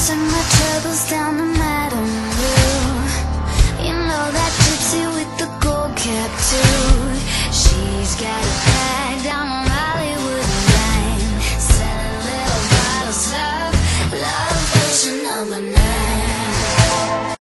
Tossing my troubles down the madam blue You know that gypsy with the gold cap too. She's got a bag down on Hollywood line. A little bottles of love, version of a night